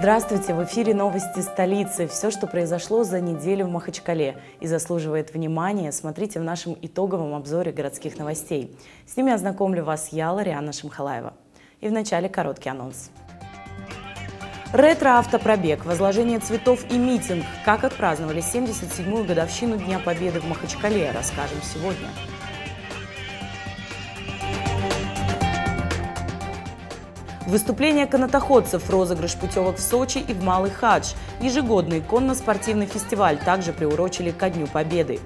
Здравствуйте! В эфире новости столицы. Все, что произошло за неделю в Махачкале и заслуживает внимания, смотрите в нашем итоговом обзоре городских новостей. С ними ознакомлю вас я, Лариана Шамхалаева. И вначале короткий анонс. Ретро-автопробег, возложение цветов и митинг. Как отпраздновали 77-ю годовщину Дня Победы в Махачкале, расскажем сегодня. Выступление канатоходцев, розыгрыш путевок в Сочи и в Малый Хадж. Ежегодный конно-спортивный фестиваль также приурочили ко Дню Победы.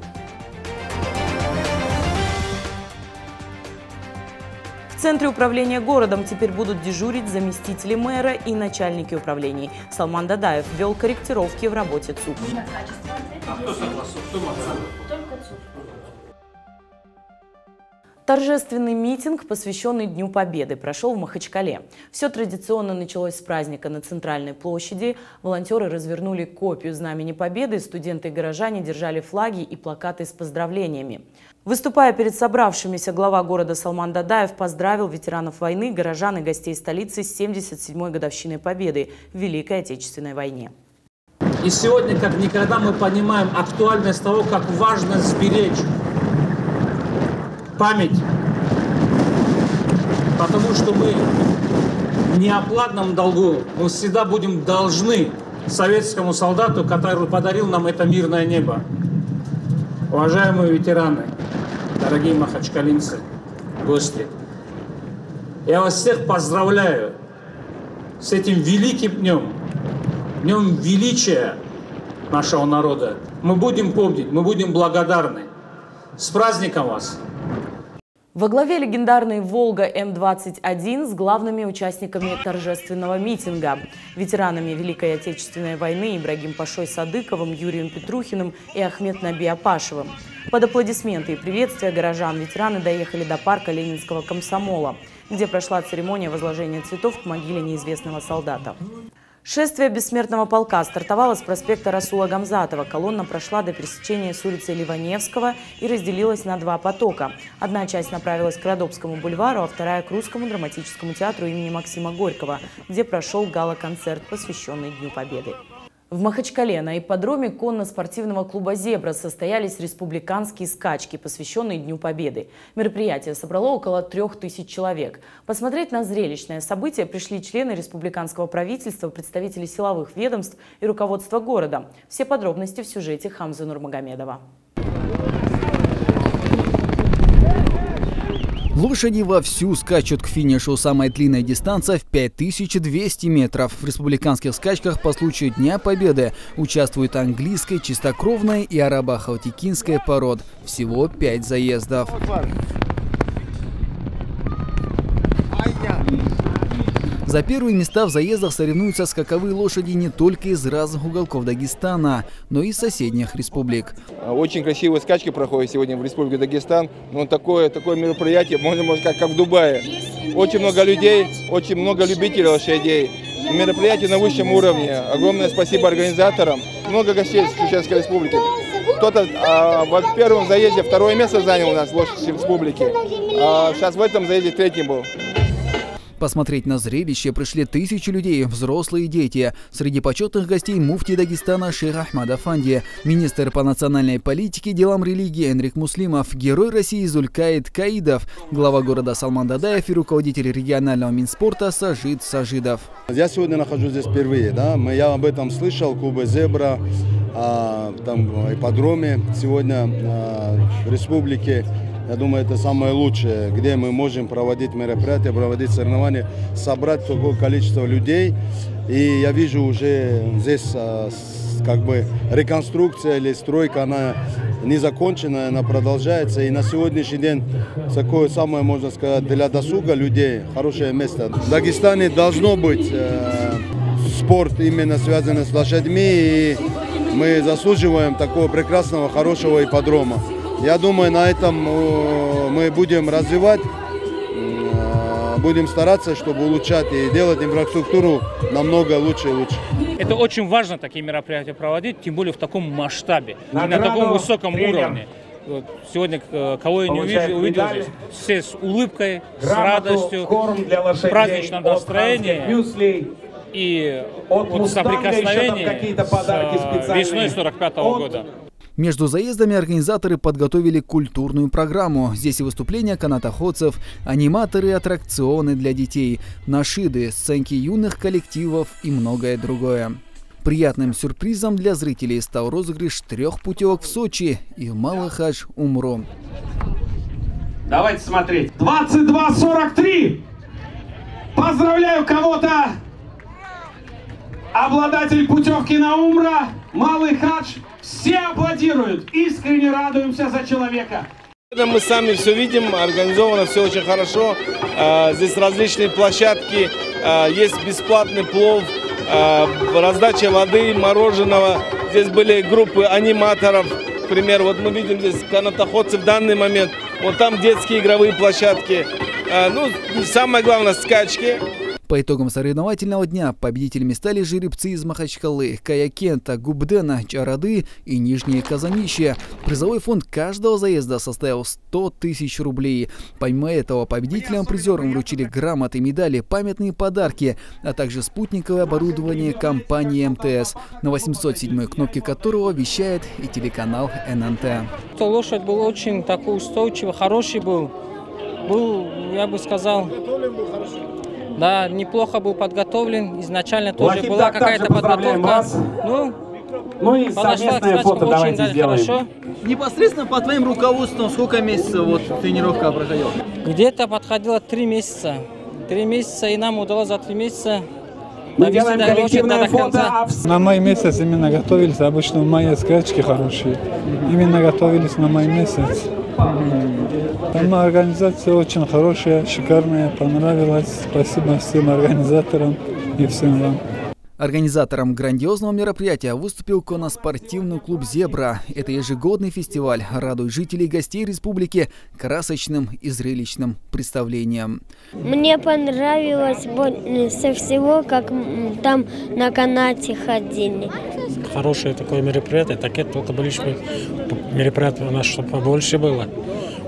В Центре управления городом теперь будут дежурить заместители мэра и начальники управлений. Салман Дадаев ввел корректировки в работе ЦУП. А кто согласовал? Только Торжественный митинг, посвященный Дню Победы, прошел в Махачкале. Все традиционно началось с праздника на Центральной площади. Волонтеры развернули копию Знамени Победы, студенты и горожане держали флаги и плакаты с поздравлениями. Выступая перед собравшимися, глава города Салман Дадаев поздравил ветеранов войны, горожан и гостей столицы с 77-й годовщиной Победы в Великой Отечественной войне. И сегодня, как никогда, мы понимаем актуальность того, как важно сберечь память, потому что мы в неоплатном долгу, мы всегда будем должны советскому солдату, который подарил нам это мирное небо. Уважаемые ветераны, дорогие махачкалинцы, гости, я вас всех поздравляю с этим великим днем, днем величия нашего народа. Мы будем помнить, мы будем благодарны. С праздником вас! Во главе легендарной «Волга М-21» с главными участниками торжественного митинга – ветеранами Великой Отечественной войны Ибрагим Пашой Садыковым, Юрием Петрухиным и Ахмед Наби Апашевым. Под аплодисменты и приветствия горожан ветераны доехали до парка Ленинского комсомола, где прошла церемония возложения цветов к могиле неизвестного солдата. Шествие бессмертного полка стартовало с проспекта Расула Гамзатова. Колонна прошла до пересечения с улицы Ливаневского и разделилась на два потока. Одна часть направилась к Родопскому бульвару, а вторая к Русскому драматическому театру имени Максима Горького, где прошел гала-концерт, посвященный Дню Победы. В Махачкале на ипподроме конно-спортивного клуба «Зебра» состоялись республиканские скачки, посвященные Дню Победы. Мероприятие собрало около трех тысяч человек. Посмотреть на зрелищное событие пришли члены республиканского правительства, представители силовых ведомств и руководства города. Все подробности в сюжете Хамзы Нурмагомедова. Лошади вовсю скачут к финишу. Самая длинная дистанция в 5200 метров. В республиканских скачках по случаю Дня Победы участвуют английская, чистокровная и арабо-хаутикинская пород. Всего 5 заездов. За первые места в заездах соревнуются скаковые лошади не только из разных уголков Дагестана, но и из соседних республик. Очень красивые скачки проходят сегодня в Республике Дагестан. Ну, такое, такое мероприятие, можно сказать, как, в Дубае. Очень много людей, очень много любителей лошадей. Мероприятие на высшем уровне. Огромное спасибо организаторам. Много гостей с Чеченской Республики. Кто-то а, в первом заезде второе место занял у нас в лошади республики. А сейчас в этом заезде третий был. Посмотреть на зрелище пришли тысячи людей, взрослые и дети. Среди почетных гостей муфти Дагестана Шейх Ахмад Афанди, министр по национальной политике, делам религии Энрик Муслимов, герой России Зулькаид Каидов, глава города Салман Дадаев и руководитель регионального Минспорта Сажид Сажидов. Я сегодня нахожусь здесь впервые. Да? Я об этом слышал, Куба Зебра, а, там ипподроме сегодня а, в республике. Я думаю, это самое лучшее, где мы можем проводить мероприятия, проводить соревнования, собрать такое количество людей. И я вижу уже здесь а, как бы реконструкция или стройка, она не закончена, она продолжается. И на сегодняшний день такое самое, можно сказать, для досуга людей хорошее место. В Дагестане должно быть э, спорт именно связанный с лошадьми. И мы заслуживаем такого прекрасного, хорошего ипподрома. Я думаю, на этом э, мы будем развивать, э, будем стараться, чтобы улучшать и делать инфраструктуру намного лучше и лучше. Это очень важно такие мероприятия проводить, тем более в таком масштабе, на, на таком высоком тренер. уровне. Вот сегодня э, кого я не увидел, увидел здесь, все с улыбкой, Грамоту, с радостью, в праздничном настроении. и от вот соприкосновение какие-то подарки с весной 45 -го года. Между заездами организаторы подготовили культурную программу. Здесь и выступления канатоходцев, аниматоры, аттракционы для детей, нашиды, сценки юных коллективов и многое другое. Приятным сюрпризом для зрителей стал розыгрыш трех путевок в Сочи и в Малахадж Умро. Давайте смотреть. 22.43. Поздравляю кого-то. Обладатель путевки на Умра, Малый Хадж. Все аплодируют. Искренне радуемся за человека. Мы сами все видим, организовано все очень хорошо. А, здесь различные площадки, а, есть бесплатный плов, а, раздача воды, мороженого. Здесь были группы аниматоров. Например, вот мы видим здесь канатоходцы в данный момент. Вот там детские игровые площадки. Ну, самое главное, скачки. По итогам соревновательного дня победителями стали жеребцы из Махачкалы, Каякента, Губдена, Чарады и Нижнее Казанище. Призовой фонд каждого заезда составил 100 тысяч рублей. Помимо этого, победителям-призерам вручили грамоты, медали, памятные подарки, а также спутниковое оборудование компании МТС, на 807 кнопке которого вещает и телеканал ННТ. Лошадь был очень такой устойчивый, хороший был. Был, я бы сказал, да, неплохо был подготовлен. Изначально тоже Лахид, была какая-то подготовка. Ну, ну и совместное фото давайте очень сделаем. Хорошо. Непосредственно по твоим руководством сколько месяцев вот тренировка проходила? Где-то подходило три месяца. Три месяца, и нам удалось за три месяца мы делаем коллективное фото. На май месяц именно готовились. Обычно в мае скачки хорошие. Именно готовились на май месяц. Там организация очень хорошая, шикарная, понравилась. Спасибо всем организаторам и всем вам. Организатором грандиозного мероприятия выступил коноспортивный клуб «Зебра». Это ежегодный фестиваль радует жителей и гостей республики красочным и зрелищным представлением. Мне понравилось больше всего, как там на канате ходили. Хорошее такое мероприятие, так это только больше мероприятие у нас, чтобы побольше было.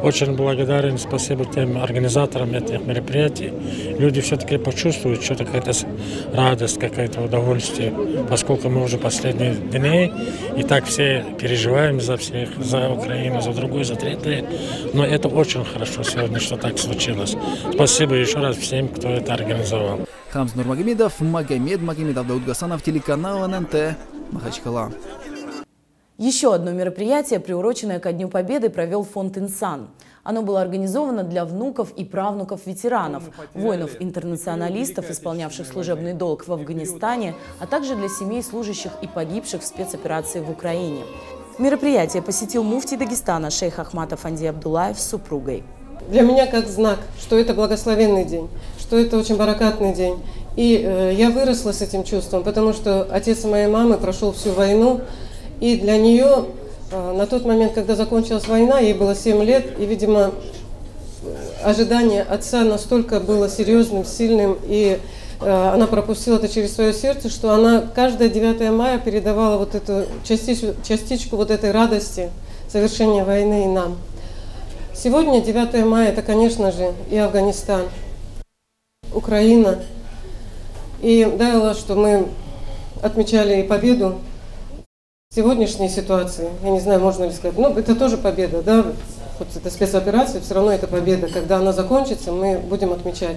Очень благодарен, спасибо тем организаторам этих мероприятий. Люди все-таки почувствуют что-то, какая-то радость, какое-то удовольствие, поскольку мы уже последние дни и так все переживаем за всех, за Украину, за другую, за третью. Но это очень хорошо сегодня, что так случилось. Спасибо еще раз всем, кто это организовал. Хамз Нурмагомедов, Магомед Магомедов, Дауд Гасанов, телеканал ННТ, Махачкала. Еще одно мероприятие, приуроченное ко Дню Победы, провел фонд «Инсан». Оно было организовано для внуков и правнуков ветеранов, воинов-интернационалистов, исполнявших служебный долг в Афганистане, а также для семей служащих и погибших в спецоперации в Украине. Мероприятие посетил муфтий Дагестана шейх Ахматов Анди Абдулаев с супругой. Для меня как знак, что это благословенный день, что это очень баракатный день. И э, я выросла с этим чувством, потому что отец моей мамы прошел всю войну, и для нее э, на тот момент, когда закончилась война, ей было 7 лет, и, видимо, ожидание отца настолько было серьезным, сильным, и э, она пропустила это через свое сердце, что она каждое 9 мая передавала вот эту частичку, частичку вот этой радости завершения войны и нам. Сегодня 9 мая это, конечно же, и Афганистан, Украина. И дай что мы отмечали и победу сегодняшней ситуации, я не знаю, можно ли сказать, ну, это тоже победа, да, хоть это спецоперация, все равно это победа. Когда она закончится, мы будем отмечать.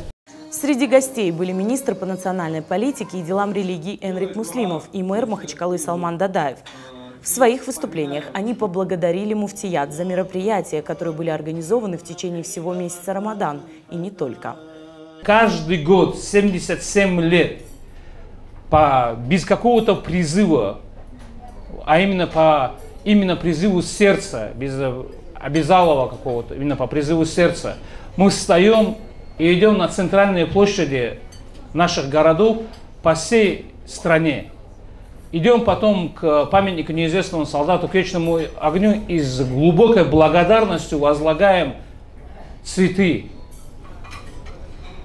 Среди гостей были министр по национальной политике и делам религии Энрик Муслимов и мэр Махачкалы Салман Дадаев. В своих выступлениях они поблагодарили муфтият за мероприятия, которые были организованы в течение всего месяца Рамадан, и не только. Каждый год, 77 лет, по, без какого-то призыва а именно по именно призыву сердца, без обязалого какого-то, именно по призыву сердца, мы встаем и идем на центральные площади наших городов по всей стране. Идем потом к памятнику неизвестному солдату, к вечному огню и с глубокой благодарностью возлагаем цветы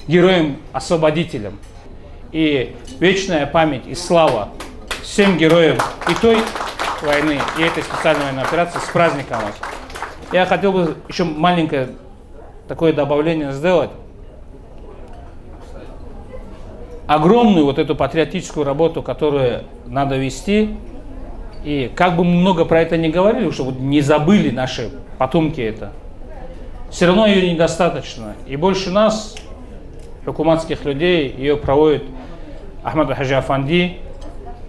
героям-освободителям. И вечная память и слава всем героям и той войны, и этой специальной военной операции с праздником вас. Я хотел бы еще маленькое такое добавление сделать. огромную вот эту патриотическую работу, которую надо вести. И как бы мы много про это не говорили, чтобы не забыли наши потомки это, все равно ее недостаточно. И больше нас, хукуматских людей, ее проводит Ахмад Хаджи Афанди,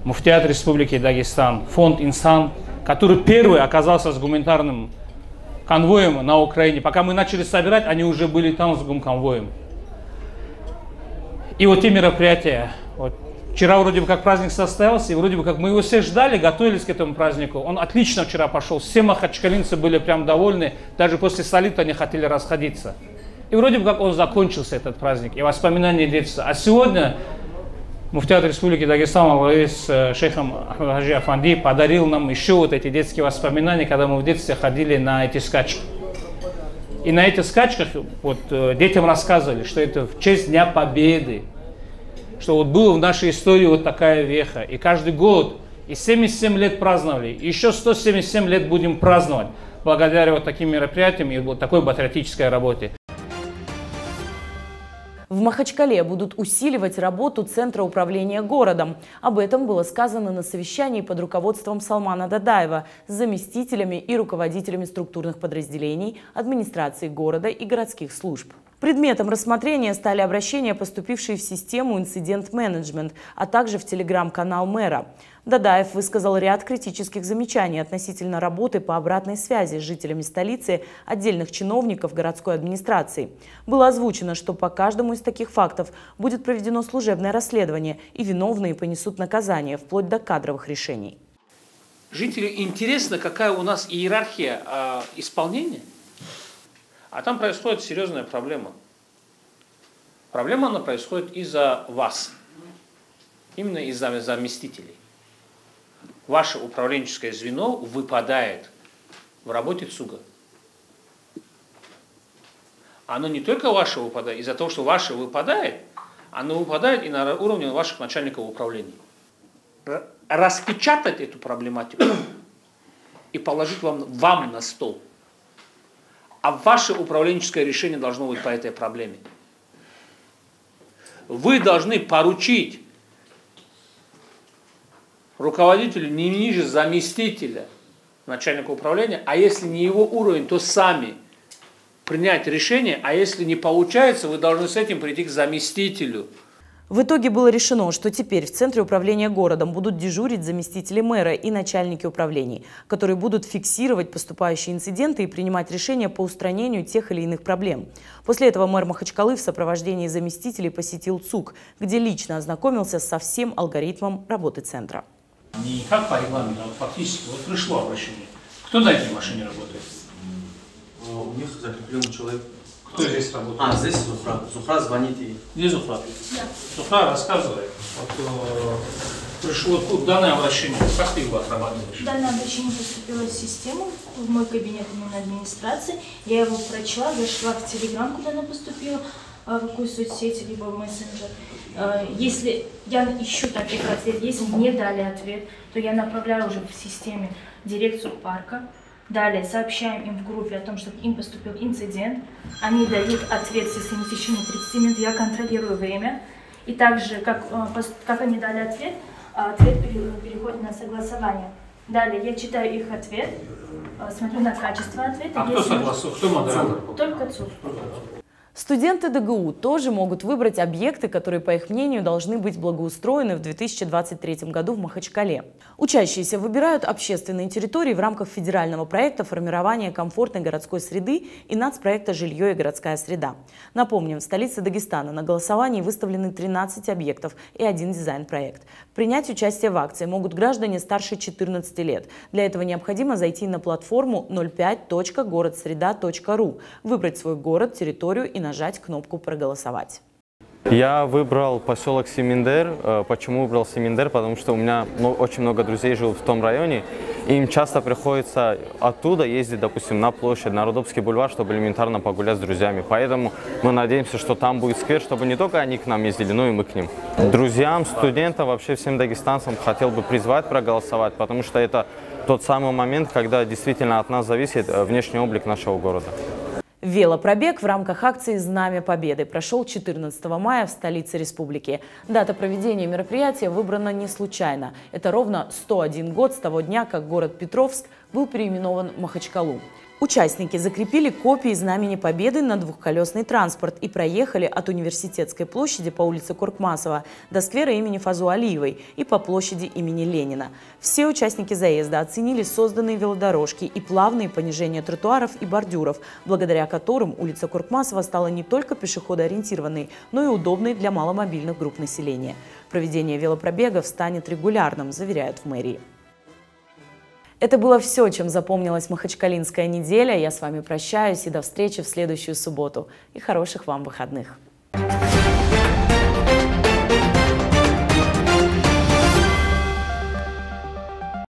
муфтиат Республики Дагестан, фонд «Инсан», который первый оказался с гуманитарным конвоем на Украине. Пока мы начали собирать, они уже были там с гумконвоем. И вот те мероприятия, вот, вчера вроде бы как праздник состоялся, и вроде бы как мы его все ждали, готовились к этому празднику. Он отлично вчера пошел, все махачкалинцы были прям довольны, даже после солита они хотели расходиться. И вроде бы как он закончился, этот праздник, и воспоминания детства. А сегодня Муфтиат Республики Дагестан во главе с э, шейхом Хаджи Афанди подарил нам еще вот эти детские воспоминания, когда мы в детстве ходили на эти скачки. И на этих скачках вот, э, детям рассказывали, что это в честь Дня Победы, что вот была в нашей истории вот такая веха. И каждый год, и 77 лет праздновали, и еще 177 лет будем праздновать, благодаря вот таким мероприятиям и вот такой патриотической работе. В Махачкале будут усиливать работу Центра управления городом. Об этом было сказано на совещании под руководством Салмана Дадаева с заместителями и руководителями структурных подразделений, администрации города и городских служб. Предметом рассмотрения стали обращения, поступившие в систему «Инцидент-менеджмент», а также в телеграм-канал мэра. Дадаев высказал ряд критических замечаний относительно работы по обратной связи с жителями столицы отдельных чиновников городской администрации. Было озвучено, что по каждому из таких фактов будет проведено служебное расследование и виновные понесут наказание вплоть до кадровых решений. Жителям интересно, какая у нас иерархия э, исполнения, а там происходит серьезная проблема. Проблема она происходит из-за вас, именно из-за заместителей ваше управленческое звено выпадает в работе ЦУГа. Оно не только ваше выпадает, из-за того, что ваше выпадает, оно выпадает и на уровне ваших начальников управления. Распечатать эту проблематику и положить вам, вам на стол. А ваше управленческое решение должно быть по этой проблеме. Вы должны поручить руководителю не ниже заместителя начальника управления, а если не его уровень, то сами принять решение, а если не получается, вы должны с этим прийти к заместителю. В итоге было решено, что теперь в Центре управления городом будут дежурить заместители мэра и начальники управлений, которые будут фиксировать поступающие инциденты и принимать решения по устранению тех или иных проблем. После этого мэр Махачкалы в сопровождении заместителей посетил ЦУК, где лично ознакомился со всем алгоритмом работы Центра не как по регламенту, а вот фактически вот пришло обращение. Кто на этой машине работает? А, у них закреплен человек. Кто здесь работает? А, здесь Зуфра. Зуфра звонит ей. Где Зуфра? Да. Зуфра, рассказывай. Вот, э, пришло тут данное обращение. Как ты его отрабатываешь? Данное обращение поступило в систему, в мой кабинет именно администрации. Я его прочла, зашла в Телеграм, куда оно поступило, в какую соцсеть, либо в мессенджер. Э, если я ищу таких ответ, если мне дали ответ, то я направляю уже в системе дирекцию парка. Далее сообщаем им в группе о том, что им поступил инцидент. Они дают ответ в системе в течение 30 минут. Я контролирую время. И также, как, э, как они дали ответ, ответ переходит на согласование. Далее я читаю их ответ, смотрю на качество ответа. А кто согласовал? Кто модератор? Только ЦУП. Студенты ДГУ тоже могут выбрать объекты, которые, по их мнению, должны быть благоустроены в 2023 году в Махачкале. Учащиеся выбирают общественные территории в рамках федерального проекта формирования комфортной городской среды и нацпроекта «Жилье и городская среда». Напомним, в столице Дагестана на голосовании выставлены 13 объектов и один дизайн-проект. Принять участие в акции могут граждане старше 14 лет. Для этого необходимо зайти на платформу 05.городсреда.ру, выбрать свой город, территорию и нажать кнопку «Проголосовать». Я выбрал поселок Семендер. Э, почему выбрал Семендер? Потому что у меня ну, очень много друзей живут в том районе. Им часто приходится оттуда ездить, допустим, на площадь, на Родопский бульвар, чтобы элементарно погулять с друзьями. Поэтому мы надеемся, что там будет сквер, чтобы не только они к нам ездили, но и мы к ним. Друзьям, студентам, вообще всем дагестанцам хотел бы призвать проголосовать, потому что это тот самый момент, когда действительно от нас зависит э, внешний облик нашего города. Велопробег в рамках акции «Знамя Победы» прошел 14 мая в столице республики. Дата проведения мероприятия выбрана не случайно. Это ровно 101 год с того дня, как город Петровск был переименован в Махачкалу. Участники закрепили копии Знамени Победы на двухколесный транспорт и проехали от Университетской площади по улице Куркмасова до сквера имени Фазу Алиевой и по площади имени Ленина. Все участники заезда оценили созданные велодорожки и плавные понижения тротуаров и бордюров, благодаря которым улица Куркмасова стала не только пешеходоориентированной, но и удобной для маломобильных групп населения. Проведение велопробегов станет регулярным, заверяют в мэрии. Это было все, чем запомнилась Махачкалинская неделя. Я с вами прощаюсь и до встречи в следующую субботу. И хороших вам выходных.